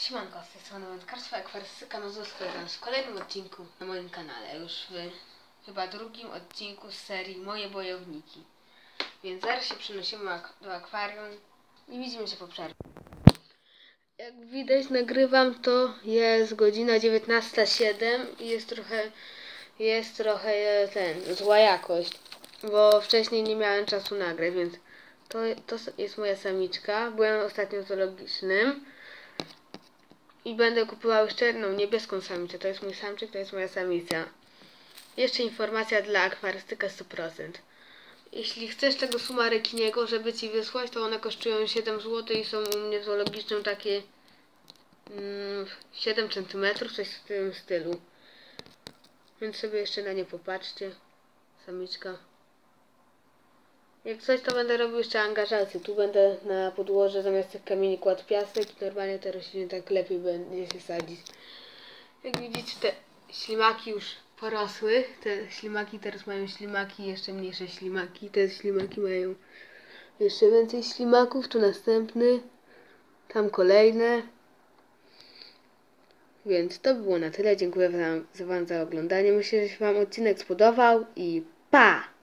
Siemanko, z tej strony Wędkarstwa Akwarystyka Mazurska w kolejnym odcinku na moim kanale, już w chyba drugim odcinku z serii Moje Bojowniki. Więc zaraz się przenosimy do akwarium i widzimy się po przerwie. Jak widać nagrywam to jest godzina 19.07 i jest trochę, jest trochę e, ten, zła jakość, bo wcześniej nie miałem czasu nagrać, więc to, to jest moja samiczka. Byłem ostatnio zoologicznym. I będę kupował jeszcze jedną niebieską samicę. To jest mój samczyk, to jest moja samica. Jeszcze informacja dla akwarystyka 100%. Jeśli chcesz tego sumarykiniego, żeby ci wysłać, to one kosztują 7 zł i są u mnie w zoologicznym takie mm, 7 cm, coś w tym stylu. Więc sobie jeszcze na nie popatrzcie. Samiczka. Jak coś, to będę robił jeszcze angażację. Tu będę na podłoże zamiast tych kamieni kładł piasek i normalnie te rośliny tak lepiej będzie się sadzić. Jak widzicie, te ślimaki już porosły. Te ślimaki teraz mają ślimaki, jeszcze mniejsze ślimaki. Te ślimaki mają jeszcze więcej ślimaków. Tu następny. Tam kolejne. Więc to by było na tyle. Dziękuję wam, wam za oglądanie. Myślę, że się wam odcinek spodobał i pa!